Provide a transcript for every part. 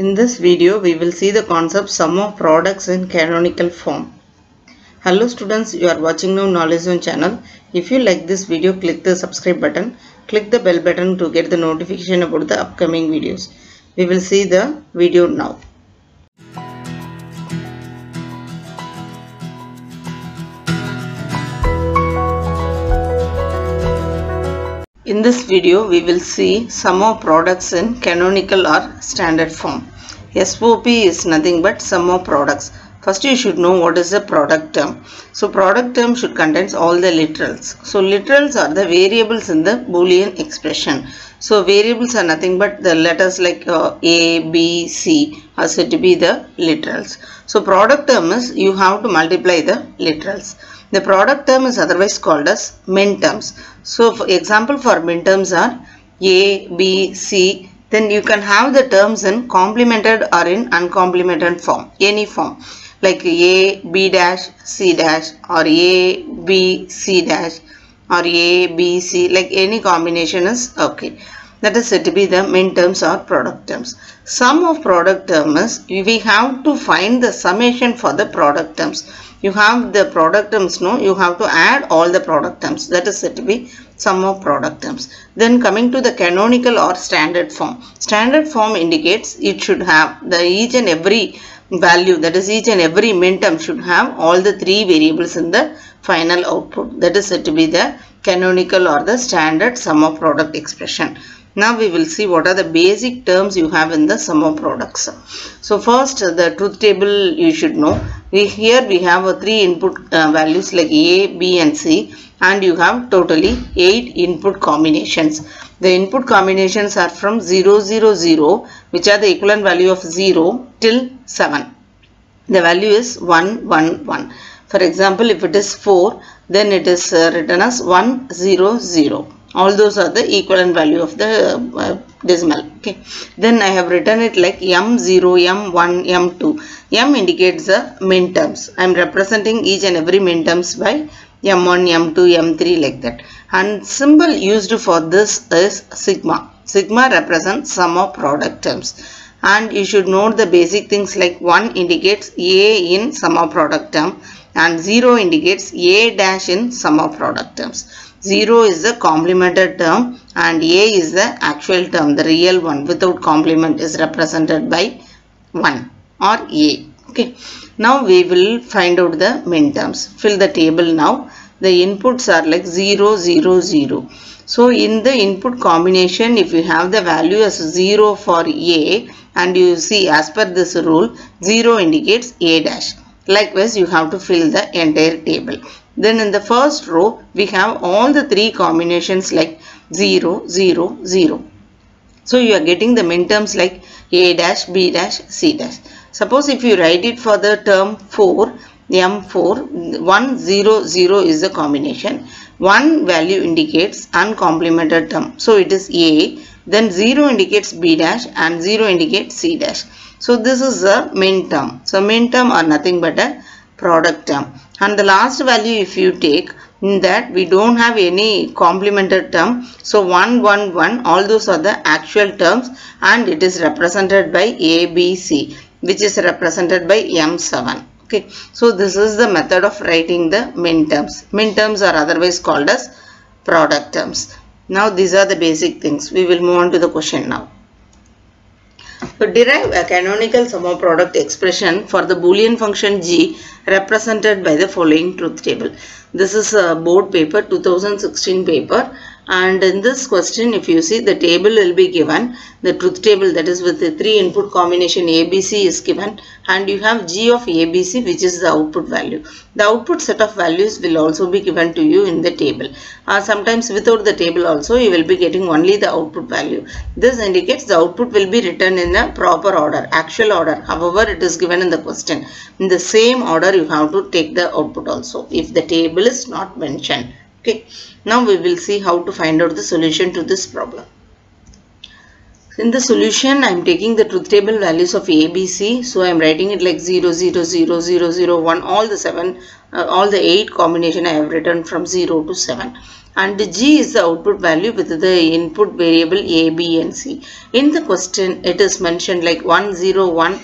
In this video, we will see the concept sum of products in canonical form. Hello students, you are watching now Knowledge Zone channel. If you like this video, click the subscribe button. Click the bell button to get the notification about the upcoming videos. We will see the video now. In this video, we will see sum of products in canonical or standard form. SOP is nothing but sum of products. First, you should know what is a product term. So, product term should contains all the literals. So, literals are the variables in the Boolean expression. So, variables are nothing but the letters like uh, A, B, C are said to be the literals. So, product term is you have to multiply the literals. The product term is otherwise called as min terms. So, for example for min terms are A, B, C. Then you can have the terms in complemented or in uncomplemented form, any form like A, B dash, C dash or A, B, C dash or A, B, C like any combination is okay. That is said to be the min terms or product terms. Sum of product terms, we have to find the summation for the product terms. You have the product terms no? You have to add all the product terms. That is said to be sum of product terms. Then coming to the canonical or standard form. Standard form indicates it should have the each and every value that is each and every min term should have all the three variables in the final output that is said to be the canonical or the standard sum of product expression now we will see what are the basic terms you have in the sum of products. So first the truth table you should know. We here we have a three input uh, values like A, B and C and you have totally 8 input combinations. The input combinations are from 0, 0, 0 which are the equivalent value of 0 till 7. The value is 1, 1, 1. For example if it is 4 then it is uh, written as 1, 0, 0 all those are the equivalent value of the uh, decimal okay then i have written it like m0 m1 m2 m indicates the min terms i am representing each and every min terms by m1 m2 m3 like that. And symbol used for this is sigma. Sigma represents sum of product terms. And you should note the basic things like 1 indicates a in sum of product term and 0 indicates a dash in sum of product terms. 0 is the complemented term and A is the actual term, the real one. Without complement is represented by 1 or A. Okay. Now we will find out the min terms. Fill the table now. The inputs are like 0, 0, 0. So in the input combination if you have the value as 0 for A and you see as per this rule 0 indicates A dash. Likewise you have to fill the entire table. Then in the first row, we have all the three combinations like 0, 0, 0. So you are getting the min terms like A dash, B dash, C dash. Suppose if you write it for the term 4, M4, 1, 0, 0 is the combination. One value indicates uncomplemented term. So it is A. Then 0 indicates B dash and 0 indicates C dash. So this is the main term. So main term are nothing but a product term and the last value if you take in that we don't have any complemented term so 1 1 1 all those are the actual terms and it is represented by a b c which is represented by m7 okay. So this is the method of writing the min terms. Min terms are otherwise called as product terms. Now these are the basic things. We will move on to the question now. So derive a canonical sum of product expression for the boolean function g represented by the following truth table. This is a board paper 2016 paper and in this question if you see the table will be given the truth table that is with the three input combination ABC is given and you have G of ABC which is the output value. The output set of values will also be given to you in the table. Uh, sometimes without the table also you will be getting only the output value. This indicates the output will be written in a proper order, actual order. However, it is given in the question. In the same order you have to take the output also if the table is not mentioned. Okay. Now we will see how to find out the solution to this problem. in the solution I am taking the truth table values of A, B, C. So I am writing it like 0, 0, 0, 0, 0, 1. All the 7, uh, all the 8 combination I have written from 0 to 7. And G is the output value with the input variable A, B and C. In the question it is mentioned like 1, 0, 1,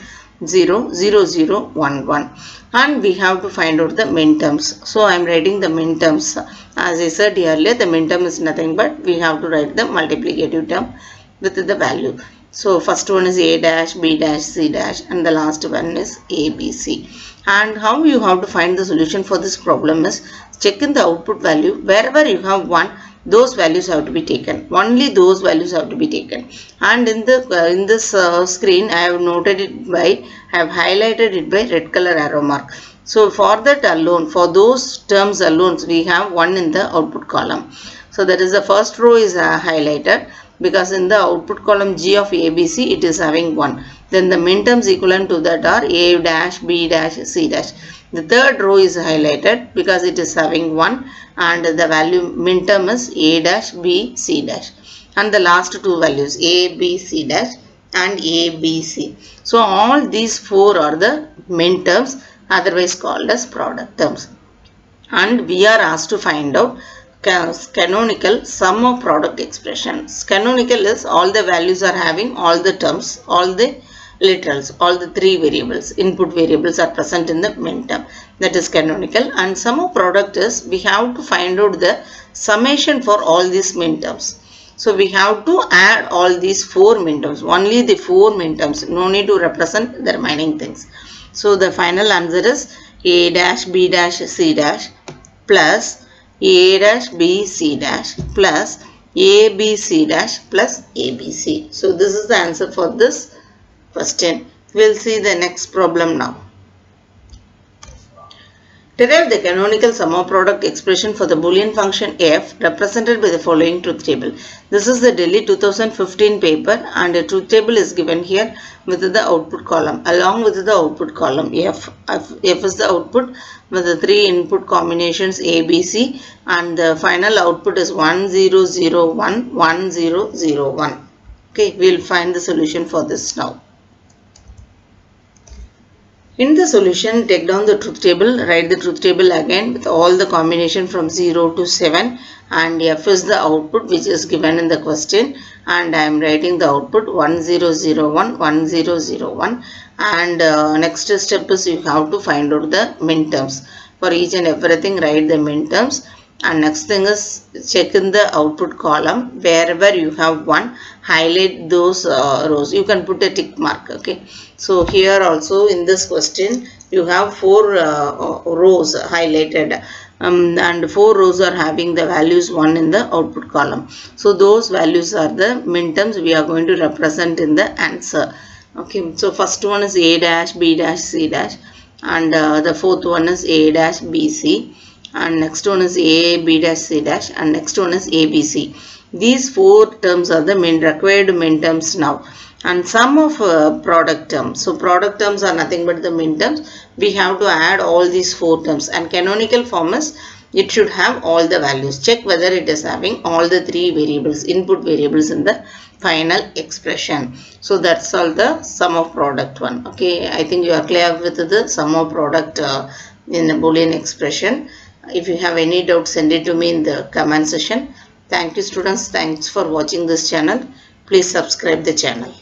0, 0, 0, 1, 1. And we have to find out the minterms. So I am writing the minterms. As I said earlier the minterm is nothing but we have to write the multiplicative term with the value. So first one is A dash, B dash, C dash and the last one is A, B, C. And how you have to find the solution for this problem is check in the output value wherever you have 1 those values have to be taken. Only those values have to be taken. And in the uh, in this uh, screen i have noted it by i have highlighted it by red color arrow mark. So for that alone for those terms alone we have one in the output column so that is the first row is uh, highlighted because in the output column G of ABC it is having 1. Then the minterms equivalent to that are A dash, B dash, C dash. The third row is highlighted because it is having 1 and the value minterm is A dash, B, C dash. And the last two values A, B, C dash and A, B, C. So all these four are the minterms otherwise called as product terms. And we are asked to find out canonical sum of product expressions. Canonical is all the values are having all the terms, all the literals, all the three variables, input variables are present in the minterm. That is canonical and sum of product is we have to find out the summation for all these minterms. So we have to add all these four minterms, only the four minterms, no need to represent the remaining things. So the final answer is A dash, B dash, C dash plus a dash B C dash plus A B C dash plus A B C. So this is the answer for this question. We'll see the next problem now. Derive the canonical sum of product expression for the boolean function f represented by the following truth table. This is the Delhi 2015 paper and a truth table is given here with the output column. Along with the output column f, f, f is the output with the three input combinations A, B, C and the final output is 1001, 1001. Okay, we'll find the solution for this now. In the solution, take down the truth table, write the truth table again with all the combination from 0 to 7 and F is the output which is given in the question and I am writing the output 1001, 1001 and uh, next step is you have to find out the minterms. For each and everything write the minterms and next thing is check in the output column. Wherever you have one highlight those uh, rows. You can put a tick mark okay? So here also in this question you have four uh, rows highlighted. Um, and four rows are having the values one in the output column. So those values are the minterms we are going to represent in the answer. Okay so first one is a dash b dash c dash. And uh, the fourth one is a dash b c and next one is A, B dash, C dash and next one is ABC. These four terms are the main required main terms now and sum of uh, product terms. So product terms are nothing but the main terms. We have to add all these four terms and canonical form is it should have all the values. Check whether it is having all the three variables, input variables in the final expression. So that's all the sum of product one. Okay, I think you are clear with the sum of product uh, in the boolean expression. If you have any doubt, send it to me in the comment section. Thank you students. Thanks for watching this channel. Please subscribe the channel.